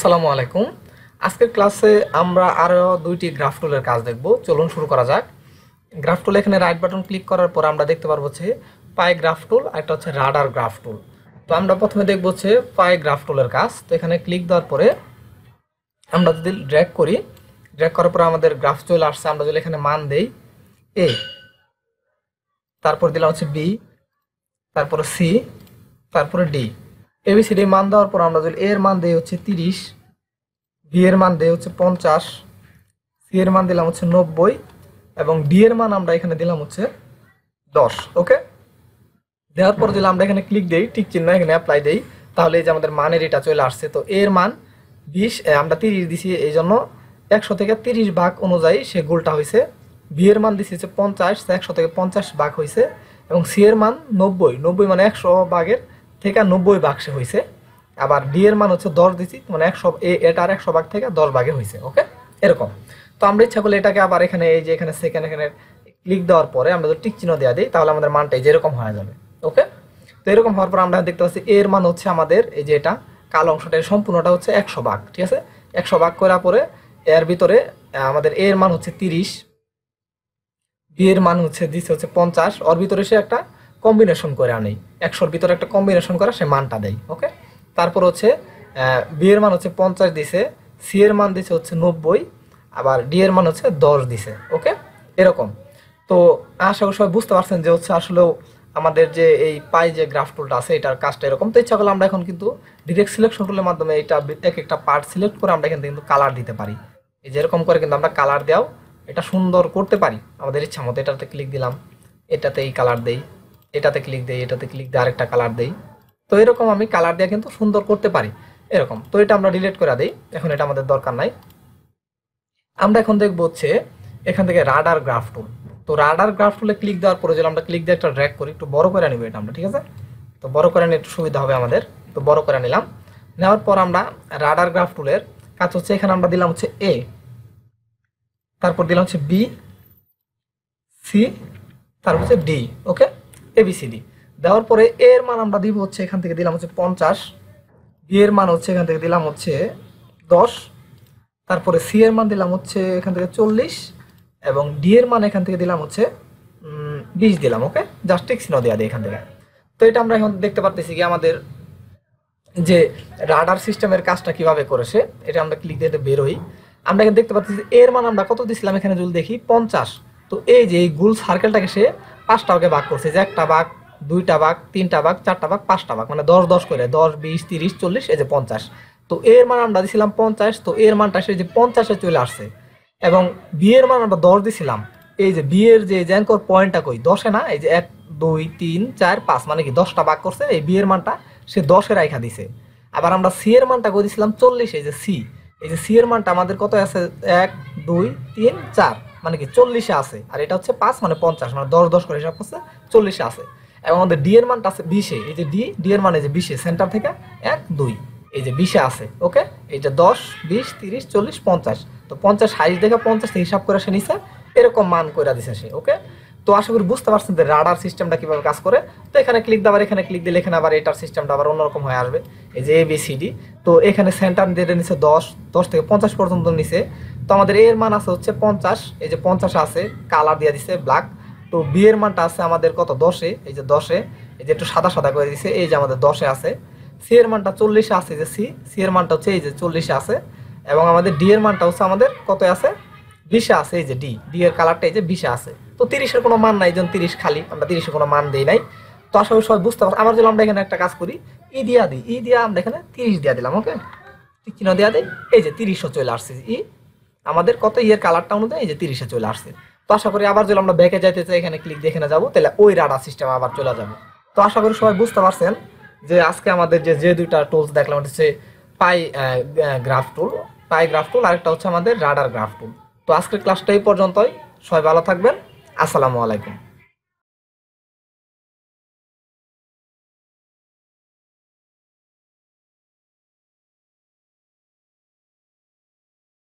আসসালামু আলাইকুম। আজকের ক্লাসে আমরা আরও দুইটি গ্রাফ টুলের কাজ দেখব। চলুন শুরু করা যাক। গ্রাফ টুল এখানে রাইট বাটন ক্লিক করার পর আমরা দেখতে পারব হচ্ছে পাই গ্রাফ টুল আর একটা হচ্ছে রাডার গ্রাফ টুল তো আমরা প্রথমে দেখব হচ্ছে পাই গ্রাফ টুলের কাজ। তো এখানে ক্লিক দেওয়ার পরে আমরা যদি ড্র্যাগ করি ড্র্যাগ করার পরে আমাদের গ্রাফ চলে আসছে। আমরা যদি এখানে মান দেই এ তারপর দিলাম হচ্ছে বি তারপরে সি তারপরে ডি এবিসিডি মান দেওয়ার পর আমরা যদি এর মান দেই হচ্ছে তিরিশ বি এর মান দেই হচ্ছে পঞ্চাশ সি এর মান দিলাম হচ্ছে নব্বই, এবং ডি এর মান আমরা এখানে দিলাম হচ্ছে দশ, ওকে? দেওয়ার পর যদি আমরা এখানে ক্লিক দেই ঠিক চিহ্ন এখানে অ্যাপ্লাই দেই, তাহলে এই যে আমাদের মানের এটা চলে আসছে। তো এর মান বিশ আমরা তিরিশ দিছি, এই জন্য একশো থেকে তিরিশ ভাগ অনুযায়ী সে গোলটা হয়েছে। বি এর মান দিছি হচ্ছে পঞ্চাশ একশো থেকে পঞ্চাশ ভাগ হয়েছে, এবং সি এর মান নব্বই নব্বই মানে একশো ভাগের থেকে নব্বই বাক্সে হয়েছে আবার ডি এর মান হচ্ছে দশ দিছি মানে একশো, এ- এটার একশো ভাগ থেকে দশ ভাগে হয়েছে ওকে এরকম। তো আমরা ইচ্ছা করলে এটাকে আবার এখানে, এই যে এখানে সেকেন্ড এখানে ক্লিক দেওয়ার পরে আমরা যদি টিক চিহ্ন দেওয়া দিই, তাহলে আমাদের মানটা এই যে এরকম হয়ে যাবে ওকে তো এরকম হওয়ার পর আমরা দেখতে পাচ্ছি এর মান হচ্ছে আমাদের, এই যে এটা, কালো অংশটা সম্পূর্ণটা হচ্ছে একশো ভাগ, ঠিক আছে? একশো ভাগ করার পরে এর ভিতরে আমাদের এর মান হচ্ছে তিরিশ বি এর মান হচ্ছে দিচ্ছে হচ্ছে পঞ্চাশ, ওর ভিতরে সে একটা কম্বিনেশন করে আনেই। একশোর ভিতরে একটা কম্বিনেশন করে সে মানটা দেয় ওকে তারপর হচ্ছে বি এর মান হচ্ছে পঞ্চাশ দিছে সি এর মান দিছে হচ্ছে নব্বই, আবার ডি এর মান হচ্ছে দশ দিছে ওকে এরকম। তো আশা করি সবাই বুঝতে পারছেন যে হচ্ছে আসলেও আমাদের যে এই পাই যে গ্রাফ টুলটা আছে, এটার কাজটা এরকম। তো ইচ্ছা করলে আমরা এখন কিন্তু ডিরেক্ট সিলেকশন টুলের মাধ্যমে এটা এক একটা পার্ট সিলেক্ট করে আমরা এখান থেকে কিন্তু কালার দিতে পারি। এই যেরকম করে কিন্তু আমরা কালার দেওয়াও এটা সুন্দর করতে পারি। আমাদের ইচ্ছা মতো এটাতে ক্লিক দিলাম এটাতে এই কালার দেই। এটাতে ক্লিক দেই, এটাতে ক্লিক দিয়ে আরেকটা কালার দেই। তো এরকম আমি কালার দিয়ে কিন্তু সুন্দর করতে পারি। এরকম। তো এটা আমরা ডিলিট করে দেই। এখন এটা আমাদের দরকার নাই। আমরা এখন দেখব হচ্ছে এখান থেকে রাডার গ্রাফ টুল তো রাডার গ্রাফ টুলে ক্লিক দেওয়ার পরে যদি আমরা ক্লিক দিয়ে একটা ড্র্যাগ করি, একটু বড় করে নিব এটা আমরা, ঠিক আছে? তো বড় করে নিয়ে একটু সুবিধা হবে আমাদের। তো বড় করে নিলাম। নেওয়ার পর আমরা রাডার গ্রাফ টুলের কাজ হচ্ছে এখানে আমরা দিলাম হচ্ছে এ তারপর দিলাম হচ্ছে বি সি তারপর হচ্ছে ডি ওকে এবিসিডি দেওয়ার পরে এর মান আমরা দিব হচ্ছে এখান থেকে দিলাম হচ্ছে পঞ্চাশ। বি এর মান হচ্ছে এখান থেকে দিলাম হচ্ছে দশ। তারপরে সি এর মান দিলাম হচ্ছে এখান থেকে চল্লিশ এবং ডি এর মান এখান থেকে দিলাম হচ্ছে বিশ দিলাম ওকে জাস্ট চিহ্ন দেওয়া দিই এখান থেকে। তো এটা আমরা এখন দেখতে পারতেছি কি আমাদের যে রাডার সিস্টেমের কাজটা কীভাবে করেছে, এটা আমরা ক্লিক দিয়ে বেরোই আমরা এখানে দেখতে পাচ্ছি এর মান আমরা কত দিছিলাম এখানে যদি দেখি, পঞ্চাশ। তো এই যে এই গুল সার্কেলটাকে সে পাঁচটা ভাগে ভাগ করছে, যে একটা ভাগ, দুইটা ভাগ, তিনটা ভাগ, চারটা ভাগ, পাঁচটা ভাগ মানে দশ দশ করে, দশ, বিশ, তিরিশ, চল্লিশ, এই যে পঞ্চাশ। তো এর মান আমরা দিছিলাম পঞ্চাশ, তো এর মানটা সে যে পঞ্চাশে চলে আসছে। এবং বিয়ের মান আমরা দশ দিছিলাম। এই যে বিয়ের যে জ্যাঙ্কর পয়েন্টটা কই, দশে না, এই যে এক, দুই, তিন, চার, পাঁচ মানে কি দশটা ভাগ করছে, এই বিয়ের মানটা সে দশে রাইখা দিছে। আবার আমরা সি এর মানটা করে দিছিলাম চল্লিশ, এই যে সি, এই যে সি এর মানটা আমাদের কত আছে? এক, দুই, তিন, চার। মানে কি, চল্লিশে আছে। আর এটা হচ্ছে পাঁচ মানে পঞ্চাশ মানে দশ দশ করে হিসাব করছে, চল্লিশে আছে। এবং আমাদের ডি এর মানটা আছে বিশে। এই যে ডি ডি এর মানে যে বিশে সেন্টার থেকে এক, দুই। এই যে বিশে আছে ওকে এই যে দশ, বিশ, তিরিশ, চল্লিশ, পঞ্চাশ। তো পঞ্চাশ হাইস দেখে পঞ্চাশ হিসাব করে সে নিছে, এরকম মান করে দিছে সে ওকে তো আশা করি বুঝতে পারছেন যে রাডার সিস্টেমটা কীভাবে কাজ করে। তো এখানে ক্লিক দেওয়ার, এখানে ক্লিক দিলে এখানে আবার এটার সিস্টেমটা আবার অন্যরকম হয়ে আসবে। এই যে এবিসিডি তো এখানে সেন্টার দিয়ে নিচে দশ দশ থেকে পঞ্চাশ পর্যন্ত নিচে। তো আমাদের এর মান আছে হচ্ছে পঞ্চাশ। এই যে পঞ্চাশ আছে কালার দিয়ে দিছে ব্ল্যাক তো বি এর মানটা আছে আমাদের কত? দশে। এই যে দশে। এই যে একটু সাদা সাদা করে দিছে, এই যে আমাদের দশে আছে। সি এর মানটা চল্লিশে আছে যে সি সি এর মানটা হচ্ছে এই যে চল্লিশে আছে। এবং আমাদের ডি এর মানটা হচ্ছে আমাদের কত আছে? বিশে আছে এই যে ডি ডি এর কালারটা এই যে বিশে আছে। তো তিরিশের কোনো মান নাই যেমন তিরিশ খালি, আমরা তিরিশের কোনো মান দিই নাই। তো আশা করি সবাই বুঝতে পারছি। আবার যদি আমরা এখানে একটা কাজ করি। ই দিয়া দিই, ই দিয়া আমরা এখানে তিরিশ দিয়া দিলাম ওকে চিহ্ন দেওয়া দিই? এই যে তিরিশও চলে আসছে, ই। আমাদের কত ইয়ের কালারটা অনুযায়ী এই যে তিরিশে চলে আসছে। তো আশা করি আবার যদি আমরা ব্যাকে যাইতে চাই, এখানে ক্লিক দিয়ে এখানে যাব, তাহলে ওই রাডার সিস্টেম আবার চলে যাবে। তো আশা করি সবাই বুঝতে পারছেন যে আজকে আমাদের যে যে দুইটা টুলস দেখলাম হচ্ছে পাই গ্রাফ টুল পাই গ্রাফ টুল আরেকটা হচ্ছে আমাদের রাডার গ্রাফ টুল তো আজকের ক্লাসটা এই পর্যন্তই। সবাই ভালো থাকবেন। আসসালামু আলাইকুম